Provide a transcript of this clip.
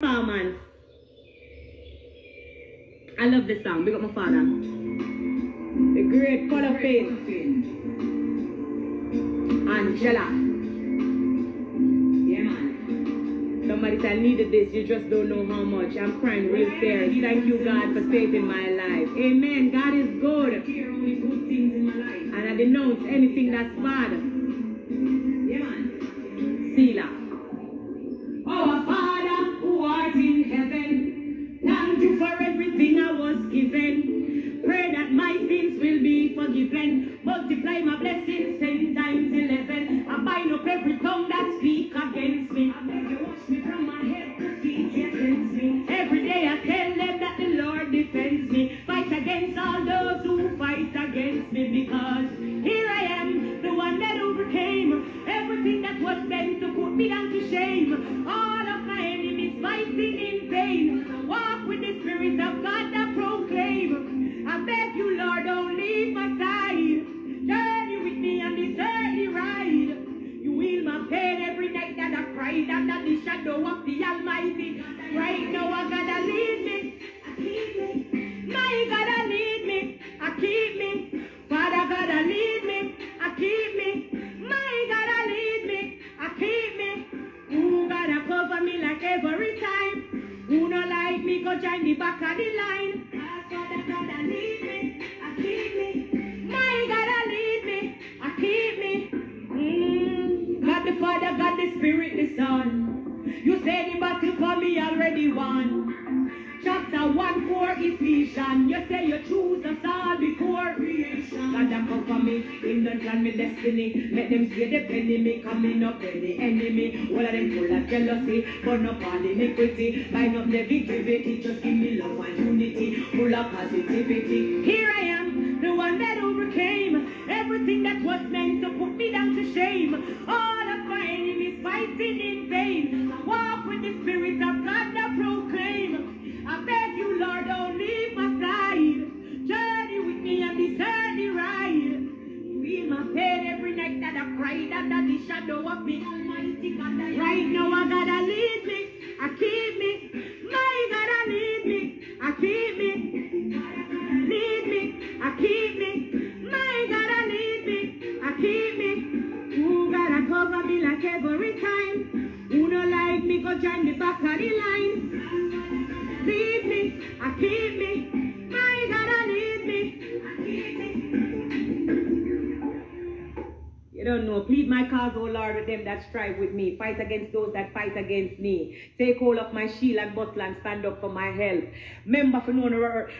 man. I love this song. Big up my father. The great Paula Faith. Angela. Yeah, man. Somebody said, I needed this. You just don't know how much. I'm crying real tears. Thank you, God, for saving my life. Amen. God is good. And I denounce anything that's bad. Be forgiven. Multiply my blessings ten times eleven. I bind up every tongue that speak against me. I beg you wash me from my head to feet, cleanse me. Every day I tell them that the Lord defends me. Fight against all those who fight against me because here I am, the one that overcame everything that was meant to put me down to shame. All of my enemies fighting in me, join the back of the line. Ask Father God, I lead me. I keep me. My God, I lead me. I keep me. Mm. God the Father, God the Spirit, the Son. You say the battle for me already won. Chapter 1 4 Ephesians. You say you choose God that cover me, in the plan me destiny. Let them see the penny me coming up the enemy. All of them full of jealousy, burn up all iniquity. Bind up negativity, just give me love and unity. Full of positivity. Here I am, the one that overcame everything that was meant to put me down to shame. All of my enemies fighting in vain. Walk with under the shadow Almighty God. Right now, I gotta lead me. I keep me. My God, I lead me. I keep me. Lead me. I keep me. My God, I lead me. I keep me. Who gotta cover me like every time? Who no like me, go join the back of the line. Lead me, I keep me. Don't know. Plead my cause, O Lord, with them that strive with me. Fight against those that fight against me. Take hold of my shield and buckler and stand up for my help. Remember for knowing the word.